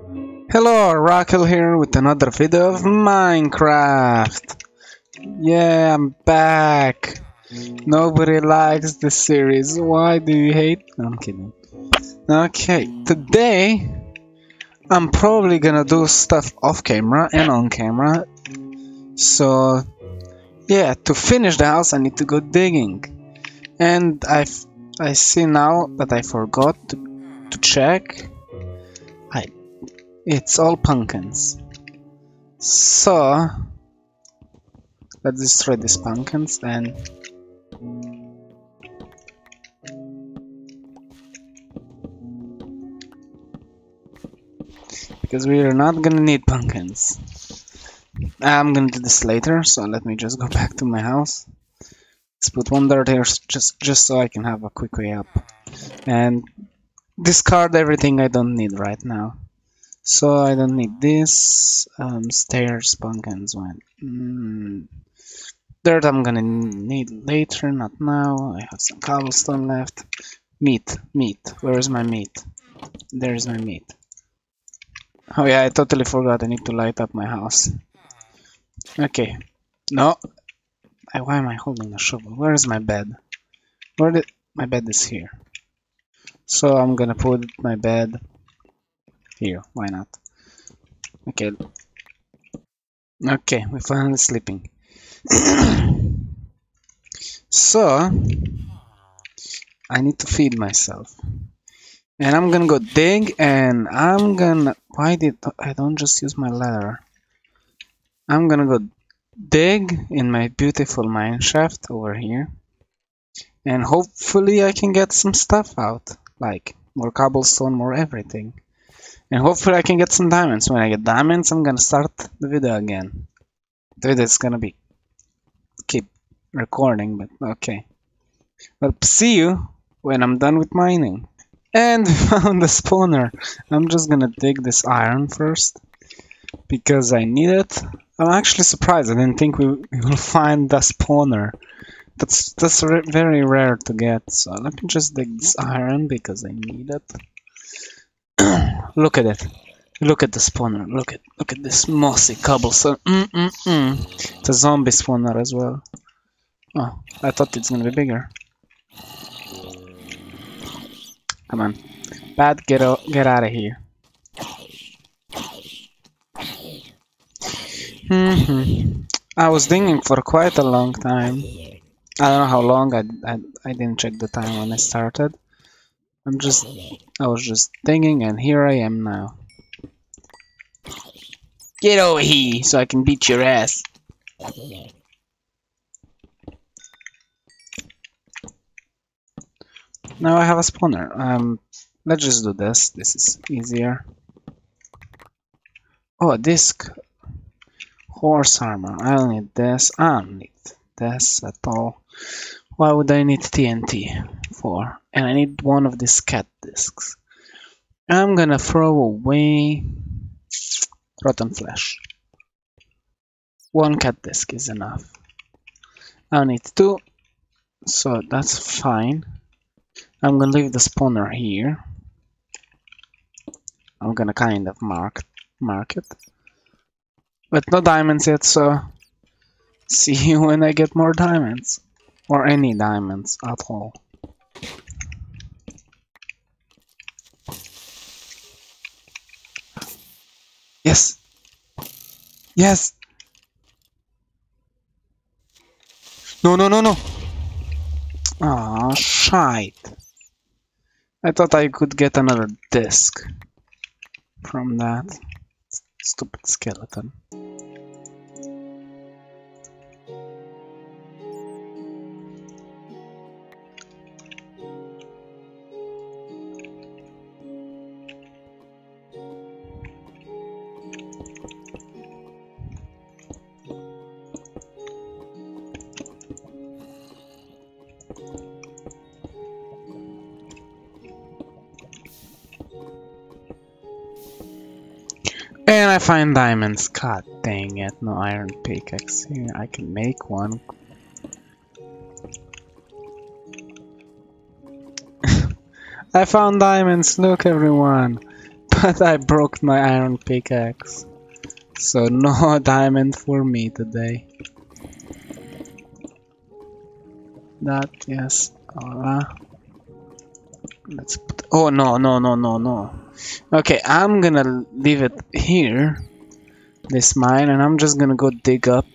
Hello, Rockill here with another video of Minecraft. Yeah, I'm back. Nobody likes this series. Why do you hate? No, I'm kidding. Okay, today I'm probably gonna do stuff off camera and on camera. So, yeah, to finish the house I need to go digging. And I've I see now that I forgot to, to check. It's all pumpkins. So let's destroy these pumpkins and because we are not gonna need pumpkins. I'm gonna do this later, so let me just go back to my house. Let's put one dirt here just just so I can have a quick way up. And discard everything I don't need right now. So I don't need this. Um, stairs, pumpkins, went. Mm, dirt I'm gonna need later, not now. I have some cobblestone left. Meat, meat. Where is my meat? There's my meat. Oh yeah, I totally forgot. I need to light up my house. Okay. No. I, why am I holding a shovel? Where is my bed? Where did my bed is here. So I'm gonna put my bed here. Why not? Okay. Okay, we're finally sleeping. so I need to feed myself. And I'm gonna go dig and I'm gonna why did I don't just use my ladder? I'm gonna go dig in my beautiful mine shaft over here. And hopefully I can get some stuff out. Like more cobblestone, more everything. And hopefully I can get some diamonds. When I get diamonds, I'm gonna start the video again. The video is gonna be keep recording, but okay. Well, see you when I'm done with mining. And found the spawner. I'm just gonna dig this iron first because I need it. I'm actually surprised. I didn't think we, will find the spawner. That's that's very rare to get. So let me just dig this iron because I need it. look at it. Look at the spawner. Look at look at this mossy cobblestone. Mm mm mm. It's a zombie spawner as well. Oh, I thought it's gonna be bigger. Come on, bad, get out, get out of here. Mm hmm I was digging for quite a long time. I don't know how long. I, I I didn't check the time when I started. I'm just I was just thinking and here I am now. Get over here so I can beat your ass. Now I have a spawner. Um, let's just do this. This is easier. Oh, a disc. Horse armor. I don't need this. I don't need this at all. Why would I need TNT for? And I need one of these cat discs. I'm gonna throw away rotten flesh. One cat disc is enough. I need two, so that's fine. I'm gonna leave the spawner here. I'm gonna kind of mark mark it. But no diamonds yet, so see you when I get more diamonds. Or any diamonds at all. Yes! Yes! No, no, no, no! Ah, shite. I thought I could get another disc from that. Stupid skeleton. And I find diamonds. God dang it, no iron pickaxe here. I can make one. I found diamonds, look everyone. But I broke my iron pickaxe. So no diamond for me today. That, yes. Uh, let's put, oh no, no, no, no, no. Okay, I'm gonna leave it here. This mine, and I'm just gonna go dig up.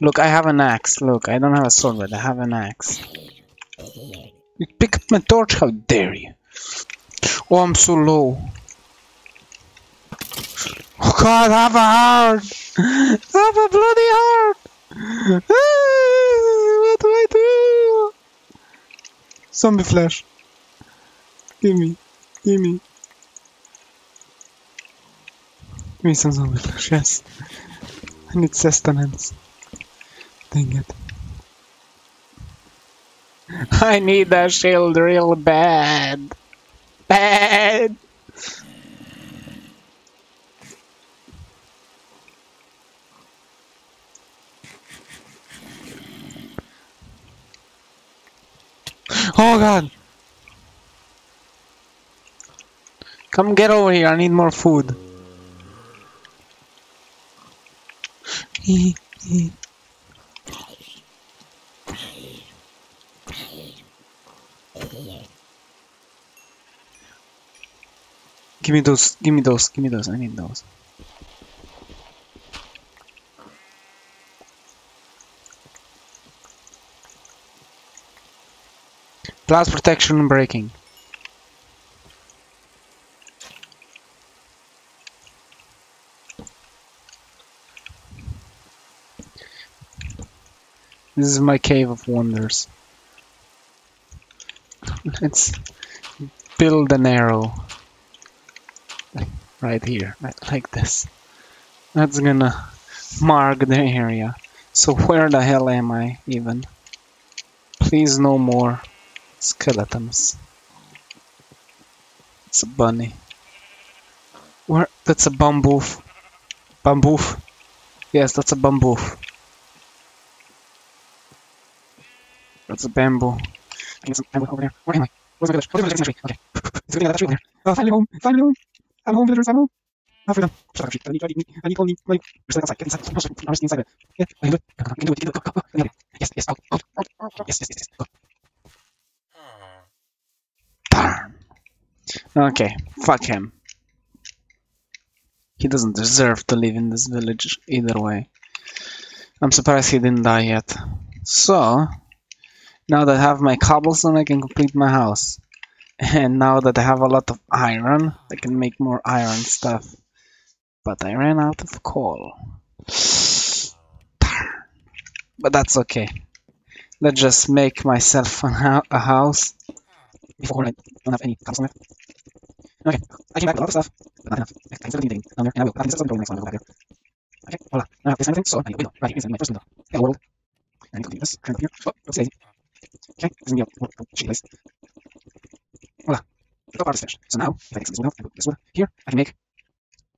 Look, I have an axe. Look, I don't have a sword, but I have an axe. You pick up my torch? How dare you? Oh, I'm so low. Oh god, I have a heart! I have a bloody heart! Ah, what do I do? Zombie flesh. Give me. Give me. Some zombie flesh, yes. I need sustenance. Dang it. I need that shield real bad. Bad. Oh god. Come get over here, I need more food. Give me those, give me those, give me those, I need those. Blast protection and. This is my cave of wonders. Let's build an arrow. Right here, like this. That's gonna mark the area. So where the hell am I even? Please no more skeletons. It's a bunny. Where? That's a bamboo. Bamboo. Yes, that's a bamboo. That's a bamboo. I need some bamboo over there. Where am I? Where's my village? Oh, there's a village Okay. It's a village, that's tree over there. Oh, finally home. Finally home. I'm home, villagers. I'm home. I'm freedom. Shut up, sheep. I need, I need, I need only, like, we're still outside. Get inside. I'm just inside. Yeah, I can do it. I can do it. Go, go, go. Yes, yes, out, out, out, out. Yes, yes, yes, yes. Go. Okay, fuck him. He doesn't deserve to live in this village either way. I'm surprised he didn't die yet. So, now that I have my cobblestone, I can complete my house. And now that I have a lot of iron, I can make more iron stuff. But I ran out of coal. But that's okay. Let's just make myself a, a house before I don't have any cobblestone left. Okay, I came back with a lot of stuff, but not enough. Instead of digging down there, and I will. I think this is something next one. I will go back there. Okay, voila. Now I have this kind of thing, so I need a window. Right here is my first window. Hello world. I need to do this. It up here. Oh, oops, daisy. Okay, this is gonna be a shitty place. Voila. The top part is finished. So now, if I take this wood out, I put this wood here, I can make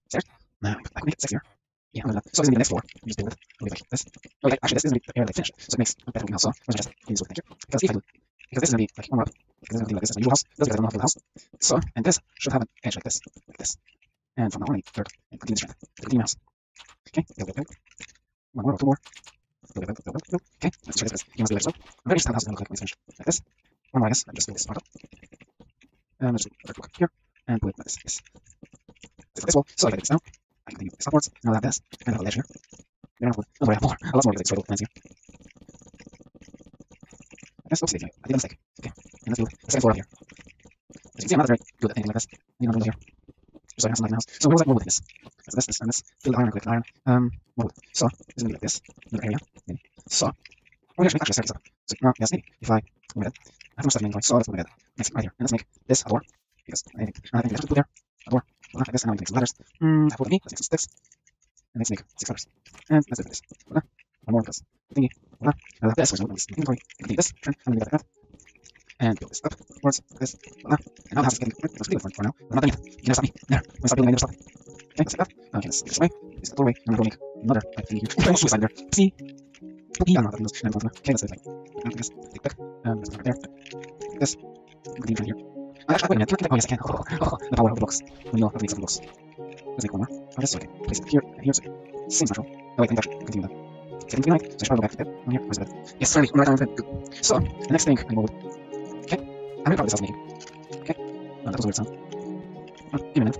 stairs. Now, I can make it sexier. Yeah, I'm gonna. So this is gonna be the next floor. You just build it. It'll be like this. Oh, yeah, actually, this is gonna be the area I finished. So it makes a better looking house. So I'm gonna just use wood, thank you. Because if I do, because this is gonna be like one up, because this is gonna be like this, is my usual house. Doesn't because I don't to build a house. So, and this should have an edge like this, like this. And from now on, I third and continue the strength. Continue mouse. Okay, build, build, build. One more, two more. Build, build, build, build. Okay, let's try this. You must do like so. I'm very interested house is gonna look like when it's finished. Like this. One more, I guess. I'm just build this part up. And let's do a block here. And put it like this. Yes. So this wall. So if I do this now, I can continue this upwards. Now I have this. And I have a ledge here. Then I have wood. Oh, I have more. A lot more because it's straight lands here. Yes, oops, I did a mistake. Okay, and let's build the floor up here. As you can see, I'm not very good at anything like this. I need another here. So I have some in. So where was I more in this? So this, this, and this. Build iron, collect iron. Um, more wood. So is gonna be like this. Another area. Maybe. So. Oh, actually, actually, this up. So now, yes, maybe if I my bed. I have no stuff in my so let's my bed. Next, right here. And let's make this a door. Because I think, I think there's two there. A door. Well, like this, and now we make some ladders. Hmm, I put me. Let's make some sticks. And let's make six ladders. And let's do this. Voila. One more because thingy. I have this, I'm going to inventory. Complete this. I'm to leave that like that. And build this up. Towards this. Voila. And now the house is getting pretty good for, for now. I'm not done yet. You never stop me. There. I'm to start building other stuff. Okay, let's like that. Okay, let's this way. This is the doorway. I'm to go make another like, thing. Almost suicide there. See? I don't know how that. And I'm to Okay, let's do like. This. Take back. Um, let's go right there. Take this. Continue from here. Actually, wait a minute. I, oh, yes, I can. Oh, oh, oh, the power of the blocks. We know how to make some blocks. Let's make one more. Oh, that's okay. Place it here and here. So seems natural. Oh, wait, I need to continue that. Second to be right. So I should probably go back to oh, that. On here. Where's bed? Yes. I'm right the bed. Good. So, the next thing I'm going to Okay. I'm proud of this house making. Okay. Oh, that was a weird sound. Oh, give me a minute.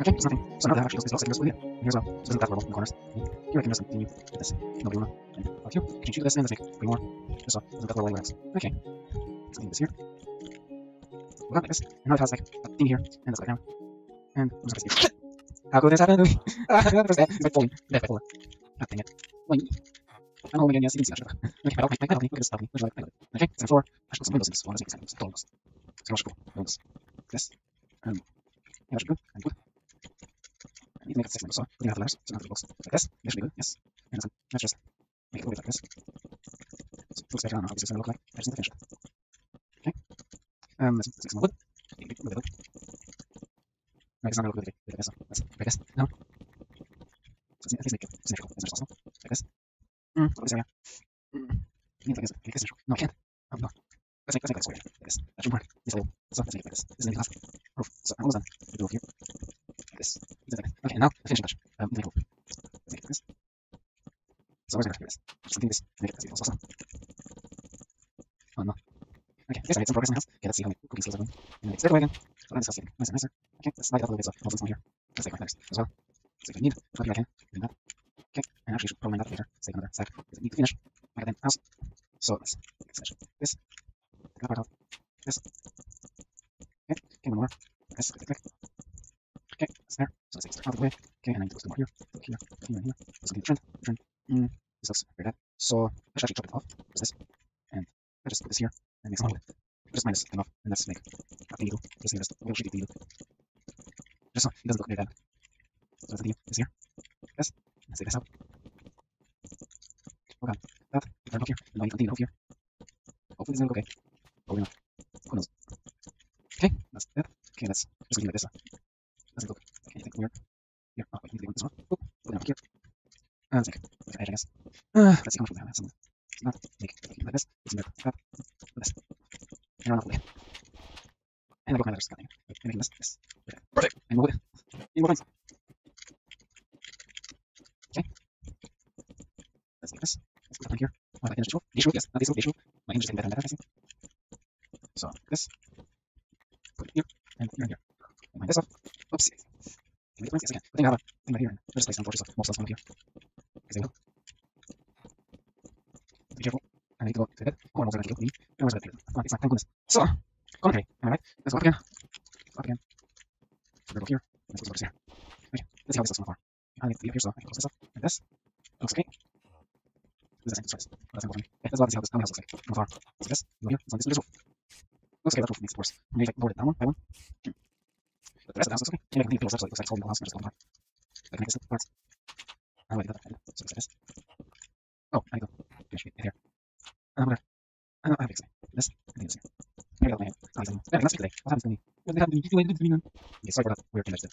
Okay, there's nothing. So now that actually looks, looks like this way. Here's a, so isn't that level in the corners? Here I can just continue with this. No blue. And up here. Can you choose this and let's make three more. Just so isn't that level anywhere else. Okay. Let's leave this here. We'll like this. Now it has like a thing here. And let's go down. And I'm just gonna. How could this happen me? It's like falling. Death by falling. God dang it. Why? I'm holding again, yes, you can see that. Okay, balcony, my balcony, look at this. Would you like, I. Okay, second floor. I should put some windows in this one. Windows. Windows. This. Um, yeah, that should be good. And good. I need to make it six windows, so the letters, so the books. Like this. Should be good, yes. And then let's just make it a little bit like this. So it looks better. I don't know how this is going to look like. I just need to finish it. Okay. Um, let's stick some wood. Maybe a little bit. No, it's not going to look. So let's like this. No. So at least make it symmetrical as much as possible. Like this. Mm, what this area? Mm. I need like this. No, I can't. Oh, no. Let's make, let's make a square. Like this. That should work. This little. So let's make it like this. This is the last roof. So I'm almost done. Do it here. Like this. This Okay, now the finishing touch. Um, roof. Let's make this. So where's the rest of this? Just continue this. Make it as beautiful as possible. Oh no. Okay, yes, I made some progress in my house. Okay, let's see how many cooking skills Doing. And it's again. So I'm just nicer, nicer. Okay, let's slide it up a little bit so it also here. Let's take my letters as well. So if I need, here I can, do that. Okay, and actually should probably that later. Let's take another stack because I need to finish my goddamn house. So let's finish this. Take that part out. This. Okay, okay, one more. This, click, click, click. Okay, that's there. So let's take this out of the way. Okay, and I need to go more here, here, here, and here. Let's look at the trend, trend. Mm, this looks very bad. So I should actually chop it off. What's this? And I just put this here and make some wood. Just minus off, and let's make a thingy Just leave this little shitty Just so it doesn't look very bad. So that's the thingy is here. Yes. Let's take this out. Hold on. That. Turn off here. And now you continue off here. Hopefully it's gonna go okay. Probably not. Who knows? Okay, that's it. Okay, let's just leave it like this. Doesn't look anything weird. Here, oh, wait, we need to go this one. Oop, put it over here. And let's make it like I guess. Uh, let's see how much we have. Some, not it like this. It's in there. That. Like this. And run off the way. And I got my letters coming. Wait, I'm making this. This. Okay. Perfect. And it. In more lines. Okay. Let's make this. Let's put it on here. Oh, like initial. Initial, yes. Not this one. Initial. My English is better and better, I think. So, this. Put it here. And here and here. And this off. Oops. Make it yes, again. I think I have a thing right here. And just place some torches of us come up here. Because they will. Be careful. I need to go to bed. Oh, I'm also going to kill me. And where's the bed? Come on, it's. Thank goodness. So, commentary. Am I right? Let's go up again. Go up again. So we'll go here. Let's go here. Okay, let's see how this looks from afar. I need to be up here so I can close this up. Like this. Looks okay. This is the same. Sorry. That's not okay. Okay, let's go see how this how my house looks like from afar. So this, you go here. It's on this roof. Looks okay, that roof makes it worse. Maybe like lower it down one by one. Hmm. But the rest of the house okay. Can't make a thing close it looks like it's holding the house and just falling apart. I can make this into parts. I that? So it this. Oh, I need to finish it here. Um, whatever. I know to fix it. This, I think this here. Maybe I'll. Oh, he's yeah, let's speak today. What happens to me? What happened to me? What to me? Okay, sorry for that I just did.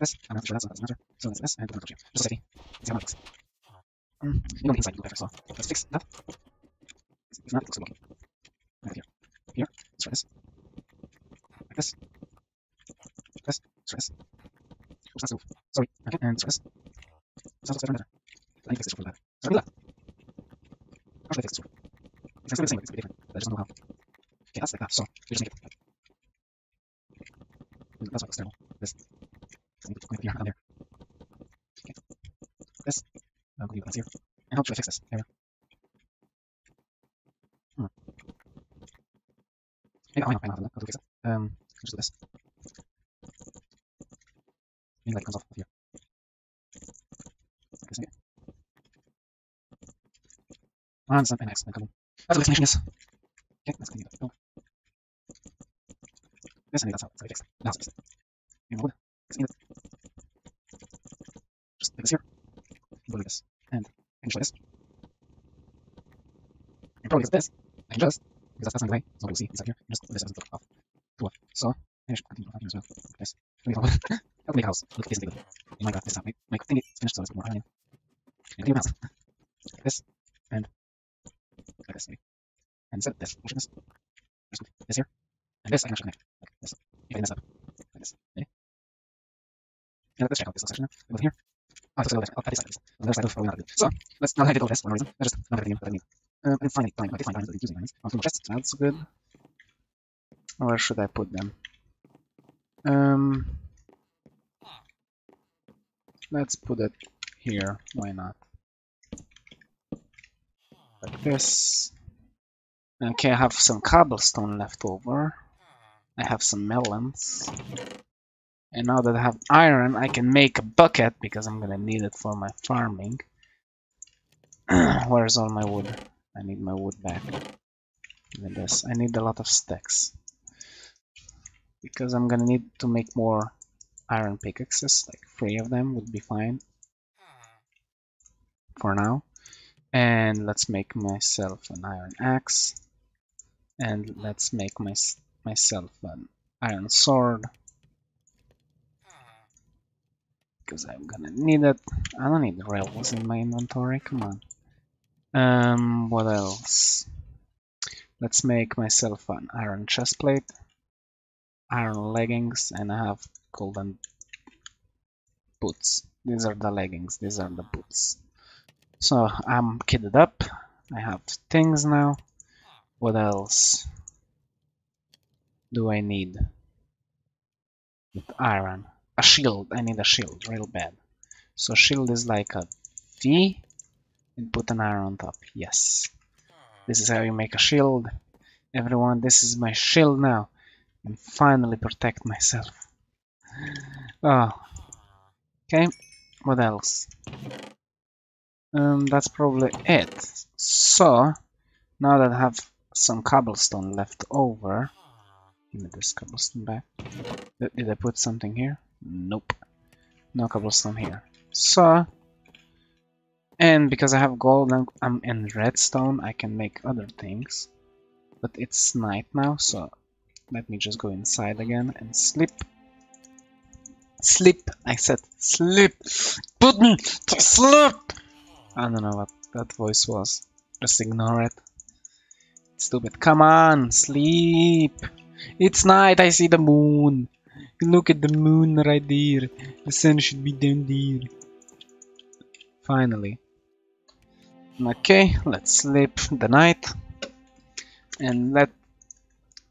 This, I'm not sure that's not doesn't matter. So that's this, and it on here. Just a safety. See how it looks. Um, you know the inside you do better, so let's fix that. If not, it okay. Right here. Here, this. Like this. Let's this. Oops, that's the. Sorry. Okay, and. This looks better and better. I need to fix this roof better. So I do that. How should I fix roof? It's still the same, it's a bit different. I just don't know how. Okay, that's like that. So we just make it. That's what looks terrible. This. I need to put it here and there. Okay. This. I'm going to leave here. And how should I fix this area? Hmm. Yeah, I know, I know how to fix it. Um, do this. Maybe light comes off of here. Maybe. And something next. That's what the explanation is. Okay, let's continue. Oh. Yes, I need that's how it's how you fix it. Now it's fixed. You know what? It. Just like this here. Go like this. And finish like this. And probably this, I can just, because that's, that's not the way, so we'll see inside here, just put this as a off. So, finish, off here as well. Like this. Let me Help make a house look decently good. In Minecraft this time. My, my thing is finished, so put more in. And clear house. this, and like this, maybe. And of this, pushing this, this here, and this I can actually connect, like this. If I mess up, like this, maybe. And let's check out this section now. Go here. Oh, it's also I'll add this of this. The other side of want to do. So, let's now I did all this for no reason. Let's just not everything that I need. Um, and finally, diamond. I did find diamonds using diamonds. On two more chests. That's good. Where should I put them? Um, let's put it here. Why not? Like this. Okay, I have some cobblestone left over. I have some melons. And now that I have iron, I can make a bucket because I'm gonna need it for my farming. Where's all my wood? I need my wood back. Even this. I need a lot of sticks. Because I'm gonna need to make more iron pickaxes, like three of them would be fine for now. And let's make myself an iron axe. And let's make my, myself an iron sword. Because I'm gonna need it. I don't need rails in my inventory, come on. Um, what else? Let's make myself an iron chestplate, iron leggings, and I have golden boots. These are the leggings, these are the boots. So I'm kitted up. I have things now. What else do I need? With iron. A shield. I need a shield real bad. So shield is like a V and put an iron on top. Yes. This is how you make a shield. Everyone, this is my shield now. Finally protect myself. Oh. Okay. What else? Um, that's probably it. So, now that I have some cobblestone left over, give me this cobblestone back. Did I put something here? Nope. No cobblestone here. So, and because I have gold and, um, and redstone, I can make other things. But it's night now, so let me just go inside again and sleep. Sleep! I said sleep! Put me to sleep! I don't know what that voice was. Just ignore it. Stupid. Come on, sleep! It's night, I see the moon! Look at the moon right there. The sun should be down there. Finally. Okay, let's sleep the night. And let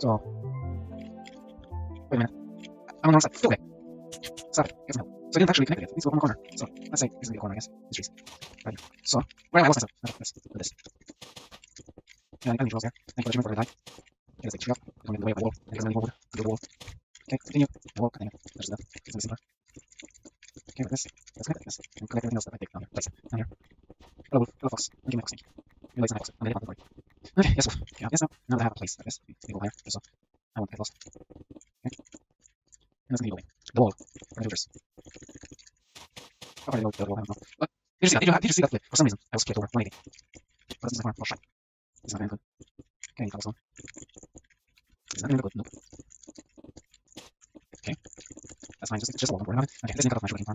So. Wait a minute. I'm on the wrong side. Go away. Stop it. Some help. So I didn't actually connect it. It needs to go up in the corner. So let's say this is a corner, I guess. These trees. Right here. So am I? What's this? No, this. With this. Yeah, I need controls there. Thank you for the for the die. Okay, let's take tree off. Going in the way of the wall. And there's another wall. The wall. Okay, continue. The wall. Continue. There's that. It's gonna be simpler. Okay, like this. Let's connect this. And connect everything else that I take down here. Place it. Down here. Hello, Wolf. Hello, Fox. Give me a snake. Realize I have Fox. I'm ready for it. Okay, yes, Wolf. Yeah, yes, now. Now that I have a place like this. Let me go higher. Just so. I won't get lost. Okay. And let's continue building. The wall. For the villagers. How far do you know the wall? I don't know. What? Did you see that? Did you, did you see that flip? I flipped over 180. But this is the. Oh, shite. This is not very good. Okay, cobblestone. This is not very good. Nope. Okay. That's fine. Just, just a. Don't worry about it. Okay, this is cut off my sugarcane.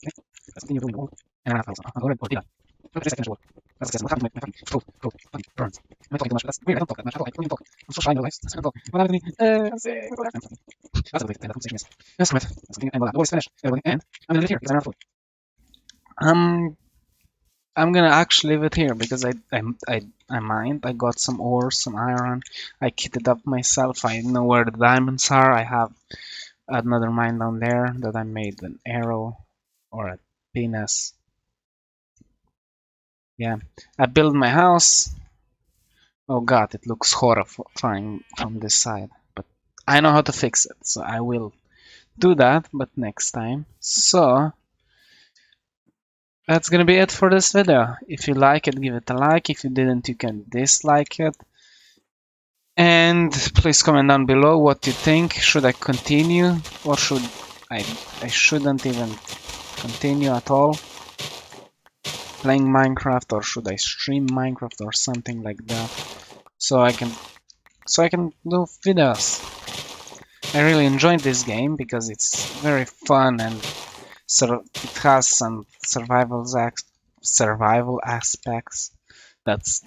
Okay. Let's continue building the wall. And I'm gonna have cobblestone. I'll go ahead put it down. Look at this, I finished the wall. That's. What happened to my, my fucking code? Code. Fucking burns. I'm talking too much, that's weird. I don't talk that much. I like, I don't even talk. I'm so shy in real life. I don't talk. What happened to me? Uh, I'm sick. Talking. That's a good thing. That conversation is. Yes, right. Let's continue. And voila. The wall is finished. Everybody. And I'm gonna leave here because I'm out of food. Um, I'm gonna actually leave it here because I I I, I mined. I got some ore, some iron. I kitted up myself. I know where the diamonds are. I have another mine down there that I made an arrow or a penis. Yeah, I built my house. Oh god, it looks horrifying from this side, but I know how to fix it, so I will do that, but next time. So, that's gonna be it for this video. If you like it, give it a like. If you didn't, you can dislike it. And please comment down below what you think. Should I continue or should I I shouldn't even continue at all playing Minecraft or should I stream Minecraft or something like that so I can so I can do videos. I really enjoyed this game because it's very fun and it has some survival survival aspects. That's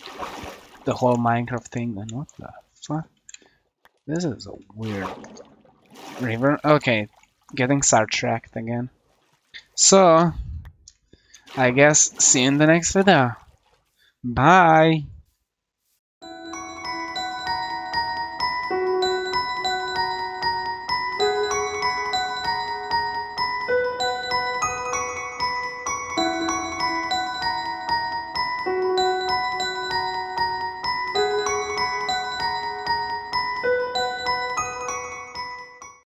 the whole Minecraft thing. And what the fuck? This is a weird river. Okay, getting sidetracked again. So, I guess see you in the next video. Bye!